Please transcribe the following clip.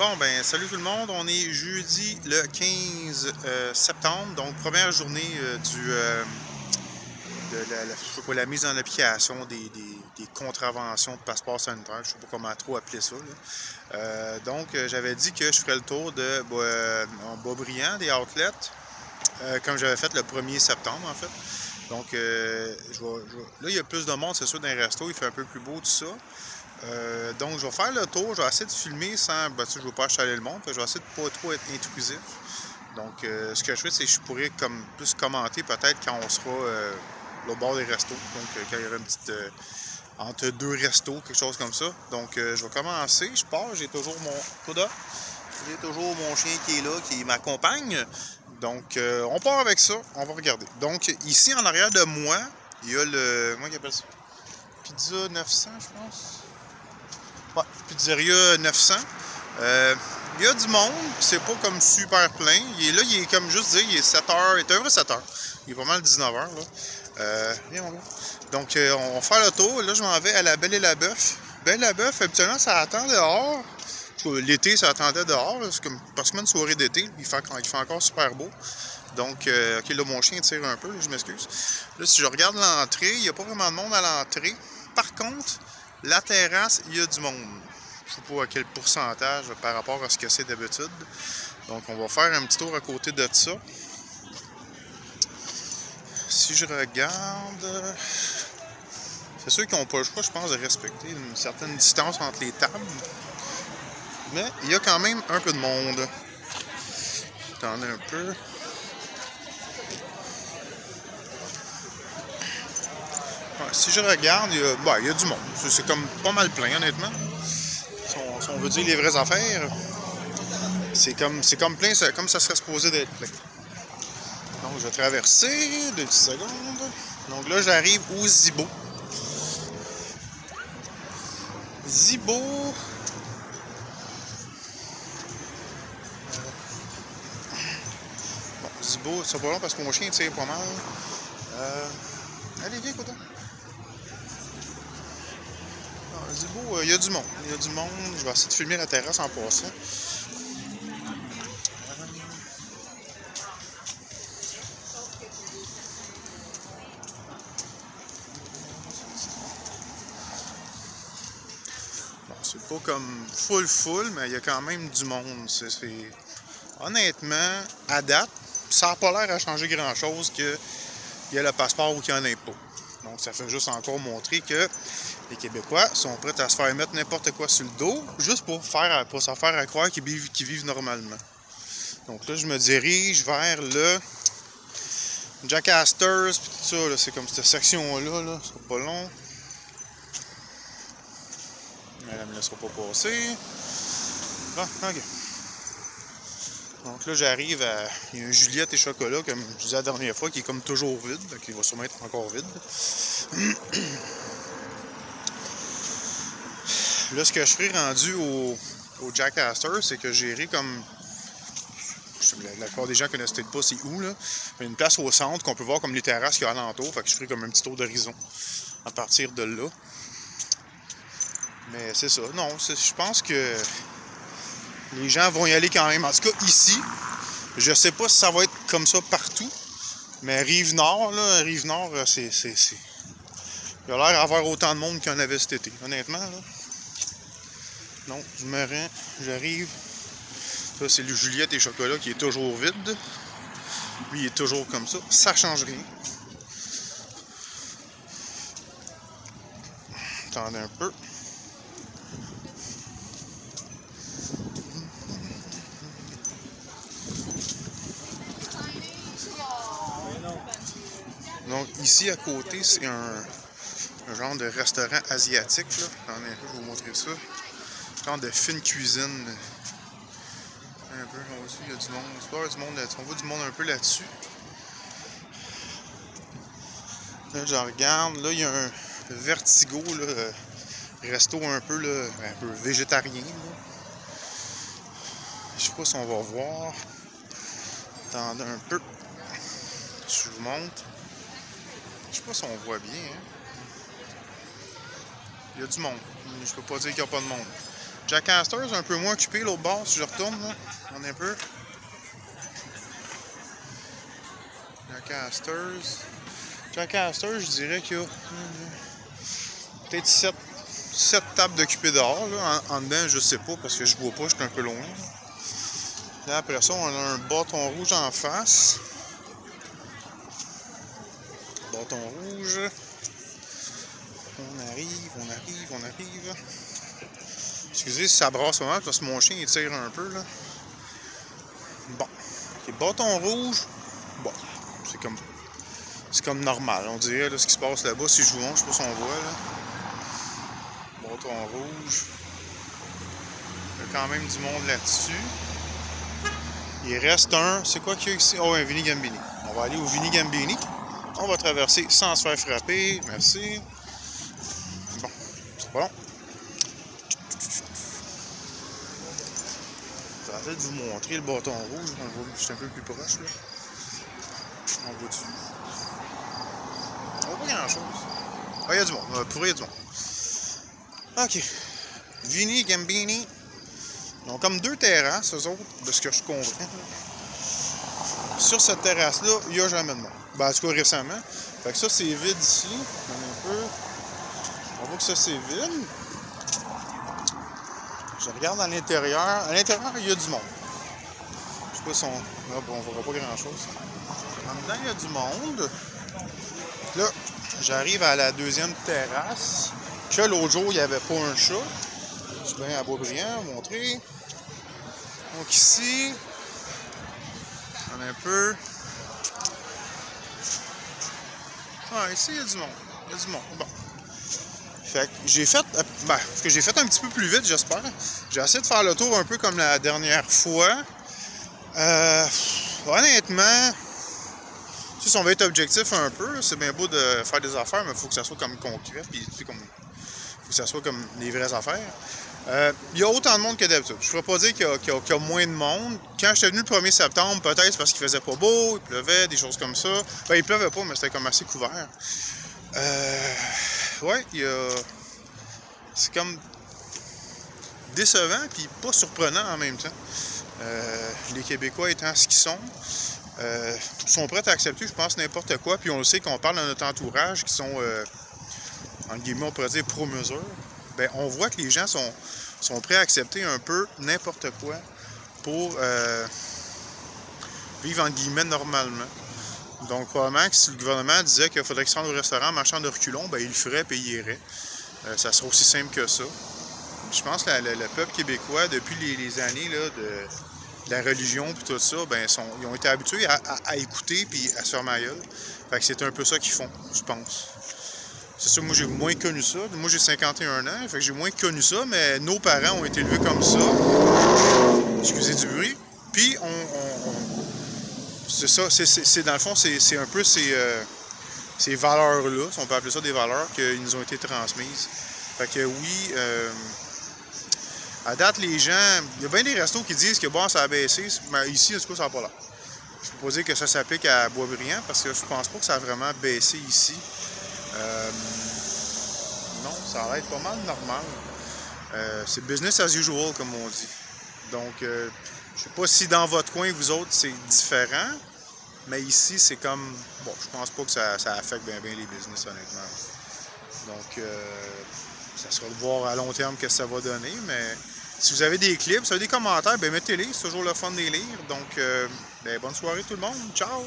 Bon, ben, salut tout le monde. On est jeudi le 15 euh, septembre, donc première journée euh, du, euh, de la, mise en application des, des, des, contraventions de passeport sanitaire. Je sais pas comment trop appeler ça. Donc, j'avais dit que je ferais le tour de Beaubriand, des outlets, comme j'avais fait le 1er septembre, en fait. Donc, je là, il y a plus de monde, c'est sûr, dans les restos. Il fait un peu plus beau, tout ça. Euh, donc, je vais faire le tour. Je vais essayer de filmer sans. Ben, tu je ne veux pas achaler le monde. Je vais essayer de ne pas trop être intrusif. Donc, euh, ce que je fais, c'est que je pourrais comme, plus commenter peut-être quand on sera euh, au bord des restos. Donc, quand il y aura une petite. Entre deux restos, quelque chose comme ça. Donc, je vais commencer. Je pars. J'ai toujours mon. Coda. J'ai toujours mon chien qui est là, qui m'accompagne. Donc, on part avec ça. On va regarder. Donc, ici, en arrière de moi, il y a le. Comment il appelle ça? Pizza 900, je pense. Ouais, Pizzeria 900. Euh, il y a du monde, c'est pas comme super plein. Là, il est comme juste dire, il est 7h, il est un vrai 7h. Il est pas mal 19h là. Euh. Donc euh, on va faire le tour. Là, je m'en vais à la Belle et la Bœuf. Belle et la Bœuf, habituellement, ça attend dehors. L'été, ça attendait dehors. Parce que une soirée d'été, il fait, encore super beau. Donc, euh, ok, là, mon chien tire un peu, je m'excuse. Là, si je regarde l'entrée, il n'y a pas vraiment de monde à l'entrée. Par contre, la terrasse, il y a du monde. Je ne sais pas à quel pourcentage par rapport à ce que c'est d'habitude. Donc, on va faire un petit tour à côté de ça. Si je regarde... C'est sûr qu'ils n'ont pas le choix, je pense, de respecter une certaine distance entre les tables. Mais il y a quand même un peu de monde. Attendez un peu. Si je regarde, il y a, bah, il y a du monde. C'est comme pas mal plein, honnêtement. Si on, veut dire les vraies affaires, c'est comme, comme plein, comme ça serait supposé d'être plein. Donc, je vais traverser, deux petites secondes. Donc là, j'arrive au Zibo. Zibo. Bon, Zibo, c'est pas long parce que mon chien tire pas mal. Euh... Allez, viens, coton. Il euh, y a du monde. Il y a du monde. Je vais essayer de filmer la terrasse en passant. C'est pas comme full full, mais il y a quand même du monde. C'est, Honnêtement, à date, ça n'a pas l'air à changer grand chose qu'il y a le passeport ou qu'il n'y en ait pas. Donc, ça fait juste encore montrer que les Québécois sont prêts à se faire mettre n'importe quoi sur le dos, juste pour, faire, pour faire à croire qu'ils vivent, vivent normalement. Donc là, je me dirige vers le Jack Astors, puis tout ça, c'est comme cette section-là, là, c'est pas long. Mais elle me laissera pas passer. Ah, ok. Donc là, j'arrive à. Il y a un Juliette et chocolat, comme je disais la dernière fois, qui est comme toujours vide. Donc il va sûrement être encore vide. Là, ce que je ferai rendu au, au Jack Astor, c'est que j'irai comme. La, la plupart des gens connaissent peut-être pas c'est où, là. Une place au centre qu'on peut voir comme les terrasses qu'il y a alentour. Fait que je ferai comme un petit tour d'horizon à partir de là. Mais c'est ça. Non, je pense que les gens vont y aller quand même. En tout cas, ici, je sais pas si ça va être comme ça partout. Mais Rive-Nord, là, Rive-Nord, c'est. Il a l'air d'avoir autant de monde qu'il y en avait cet été, honnêtement. Là. Donc, je me rends, j'arrive. Ça, c'est le Juliette et Chocolat qui est toujours vide. Lui, il est toujours comme ça. Ça change rien. Attendez un peu. Donc ici à côté, c'est un, genre de restaurant asiatique. Je vais vous montrer ça. Genre de fine cuisine. Un peu, on voit il y a du monde. On voit du monde, un peu là-dessus. Là, je regarde. Là, il y a un vertigo, là, resto un peu, un peu végétarien. Là. Je sais pas si on va voir. Attendez un peu. Je vous montre. Sais pas si on voit bien. Hein? Il y a du monde. Je peux pas dire qu'il n'y a pas de monde. Jack Astor's un peu moins occupé l'autre bord si je retourne là. On est un peu. Jack Astor's. Jack Astor's, je dirais qu'il y a peut-être 7, 7 tables d'occupés dehors. Là. En, en, dedans, je sais pas parce que je vois pas, je suis un peu loin. Là, après ça, on a un bâton rouge en face. Rouge. On arrive, on arrive, on arrive. Excusez si ça brasse vraiment parce que mon chien il tire un peu là. Bon. Ok, bâton rouge. Bon. C'est comme. C'est comme normal. On dirait ce qui se passe là-bas. Si je vous montre, je sais pas si on voit là. Bâton rouge. Il y a quand même du monde là-dessus. Il reste un. C'est quoi qu'il y a ici? Oh, un Vini Gambini. On va aller au Vini Gambini. On va traverser sans se faire frapper. Merci. Bon, c'est bon. Je vais vous montrer le bâton rouge. On voit, suis un peu plus proche là. On voit dessus. On voit pas grand chose. Ah, il y a du monde. Pour y a du monde. Ok. Vini Gambini. Ils ont comme deux terrasses, eux autres, de ce que je comprends. Sur cette terrasse-là, il n'y a jamais de monde. Ben, en tout cas, récemment. Fait que ça, c'est vide ici. On, un peu... On voit que ça, c'est vide. Je regarde à l'intérieur. À l'intérieur, il y a du monde. Je sais pas si on... Là, on verra pas grand-chose. En dedans, il y a du monde. Là, j'arrive à la deuxième terrasse. Que l'autre jour, il n'y avait pas un chat. Je viens à Boisbriand, montrer. Donc ici, on a un peu. Ah, ici, il y a du monde. Il y a du monde. Bon. Fait que j'ai fait. Ben, que j'ai fait un petit peu plus vite, j'espère. J'ai essayé de faire le tour un peu comme la dernière fois. Euh, honnêtement, si on veut être objectif un peu, c'est bien beau de faire des affaires, mais il faut que ça soit comme concret, puis comme faut que ça soit comme les vraies affaires. Euh, il y a autant de monde que d'habitude. Je ne pourrais pas dire qu'il y, a moins de monde. Quand j'étais venu le 1er septembre, peut-être parce qu'il faisait pas beau, il pleuvait, des choses comme ça. Ben, il pleuvait pas, mais c'était comme assez couvert. Euh, ouais, il y a. C'est comme décevant puis pas surprenant en même temps. Euh, les Québécois étant ce qu'ils sont, euh, sont prêts à accepter, je pense, n'importe quoi. Puis on le sait qu'on parle dans notre entourage qui sont, en guillemets, on pourrait dire pro-mesure. Ben, on voit que les gens sont, prêts à accepter un peu n'importe quoi pour euh, vivre en guillemets normalement. Donc, probablement que si le gouvernement disait qu'il faudrait qu'ils au restaurant marchand de reculons, ben, il le ferait et il irait. Euh, ça serait aussi simple que ça. Je pense que le peuple québécois, depuis les, années là, de, la religion et tout ça, ben, ils ont été habitués à, écouter et à se faire. Fait c'est un peu ça qu'ils font, je pense. C'est sûr, moi j'ai moins connu ça. Moi j'ai 51 ans, fait que j'ai moins connu ça, mais nos parents ont été élevés comme ça. Excusez du bruit. Puis on. c'est ça, c'est dans le fond, c'est un peu ces, euh, ces valeurs-là, si on peut appeler ça des valeurs, qui nous ont été transmises. Fait que oui, euh, à date, les gens. Il y a bien des restos qui disent que bon, ça a baissé, mais ici, en tout cas, ça n'a pas l'air. Je ne peux pas dire que ça s'applique à Boisbriand parce que je pense pas que ça a vraiment baissé ici. Euh, non, ça va être pas mal normal. Euh, c'est business as usual, comme on dit. Donc, euh, je sais pas si dans votre coin, vous autres, c'est différent, mais ici, c'est comme. Bon, je pense pas que ça, affecte bien, bien les business, honnêtement. Donc, euh, ça sera de voir à long terme ce que ça va donner, mais si vous avez des clips, si vous avez des commentaires, ben mettez-les, c'est toujours le fun de les lire. Donc, ben, bonne soirée tout le monde, ciao!